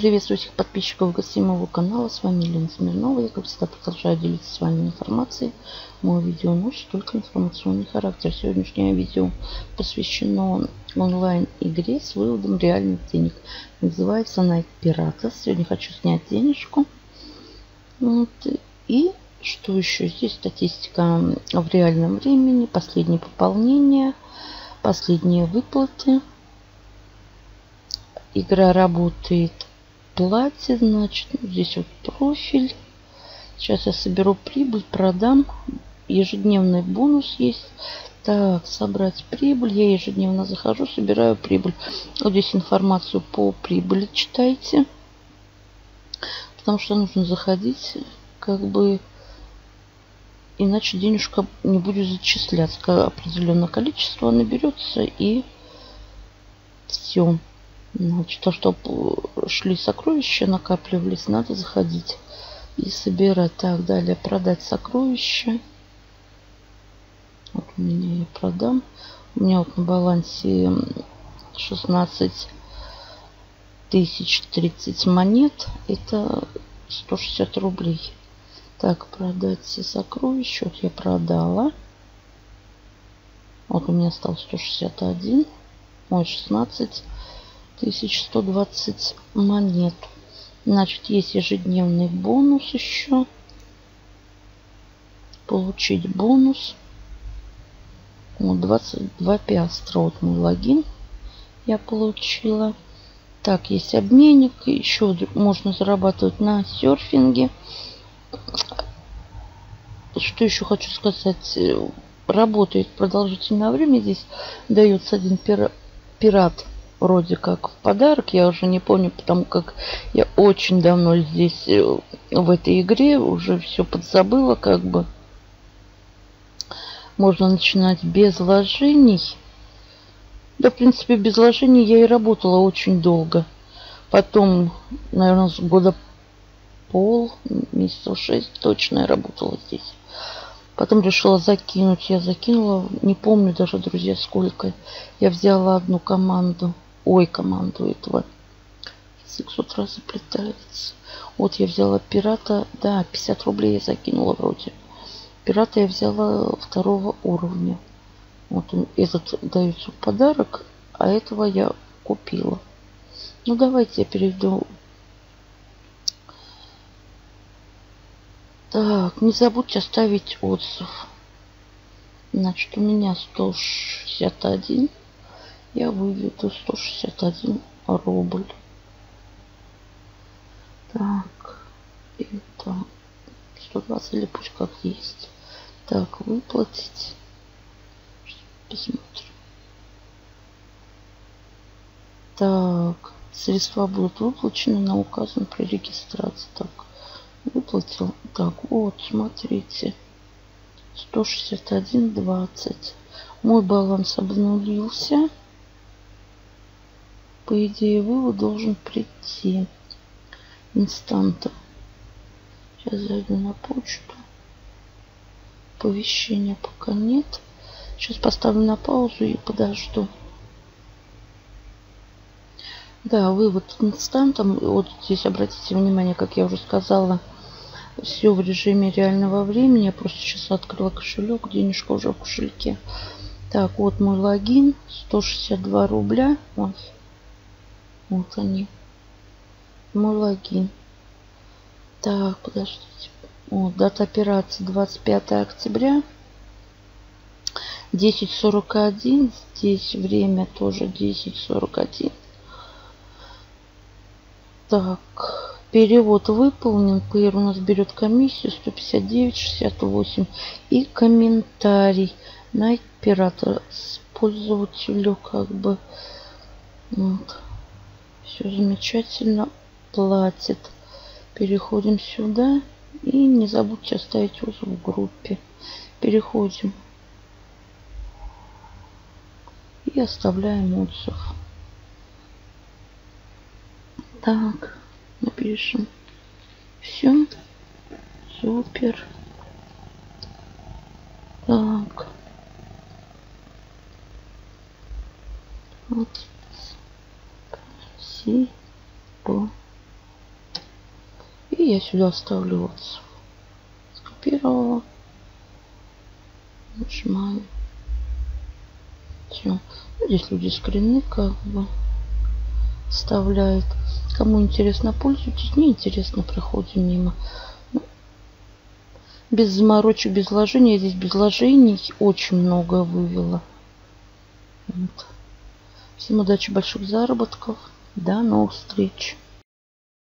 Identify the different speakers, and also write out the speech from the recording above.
Speaker 1: Приветствую всех подписчиков гостей моего канала. С вами Елена Смирнова. Я, как всегда, продолжаю делиться с вами информацией. Мое видео носит только информационный характер. Сегодняшнее видео посвящено онлайн-игре с выводом реальных денег. Называется Night Piratas. Сегодня хочу снять денежку. Вот. И что еще? Здесь статистика в реальном времени, последние пополнения, последние выплаты. Игра работает платье, значит, здесь вот профиль. Сейчас я соберу прибыль, продам. Ежедневный бонус есть. Так, собрать прибыль. Я ежедневно захожу, собираю прибыль. Вот здесь информацию по прибыли читайте. Потому что нужно заходить, как бы, иначе денежка не будет зачисляться. Определенное количество наберется и все. Значит, то, чтобы шли сокровища, накапливались, надо заходить и собирать. Так, далее продать сокровища. Вот у меня я продам. У меня вот на балансе 16 тысяч 30 монет. Это 160 рублей. Так, продать все сокровища. Вот я продала. Вот у меня стал 161. Ой, 16 1120 монет. Значит, есть ежедневный бонус еще. Получить бонус. Вот 22 пиастра. Вот мой логин я получила. Так, есть обменник. Еще можно зарабатывать на серфинге. Что еще хочу сказать? Работает продолжительное время. Здесь дается один пират вроде как в подарок. Я уже не помню, потому как я очень давно здесь э, в этой игре уже все подзабыла как бы. Можно начинать без вложений. Да, в принципе, без вложений я и работала очень долго. Потом, наверное, с года пол, месяцев шесть точно я работала здесь. Потом решила закинуть. Я закинула, не помню даже, друзья, сколько. Я взяла одну команду. Ой, команду этого. Язык с утра заплетается. Вот я взяла пирата. Да, 50 рублей я закинула вроде. Пирата я взяла второго уровня. Вот он, этот дается в подарок, а этого я купила. Ну давайте я перейду. Так, не забудьте оставить отзыв. Значит, у меня 161 я выведу 161 рубль. Так, это 120 или пусть как есть. Так, выплатить. Посмотрим. Так, средства будут выплачены на указан при регистрации. Так, выплатил. Так, вот, смотрите. 161,20. Мой баланс обнулился по идее, вывод должен прийти инстанта. Сейчас зайду на почту. Оповещения пока нет. Сейчас поставлю на паузу и подожду. Да, вывод инстантом. Вот здесь обратите внимание, как я уже сказала, все в режиме реального времени. Я просто сейчас открыла кошелек, денежка уже в кошельке. Так, вот мой логин. 162 рубля. Вот. Вот они. Мой логин. Так, подождите. Вот, дата операции 25 октября. 10.41. Здесь время тоже 10.41. Так, перевод выполнен. Пейр у нас берет комиссию 159.68. И комментарий на оператора пользователю как бы вот. Все замечательно платит. Переходим сюда. И не забудьте оставить отзыв в группе. Переходим. И оставляем отзыв. Так, напишем. Все. Супер. Так. Вот спасибо я сюда оставлю вот. Скопировала. Нажимаю. Все. Ну, здесь люди скрины как бы вставляют. Кому интересно, пользуйтесь. Не интересно, проходим мимо. Ну, без заморочек, без вложений. Здесь без вложений очень много вывела. Вот. Всем удачи, больших заработков. До новых встреч.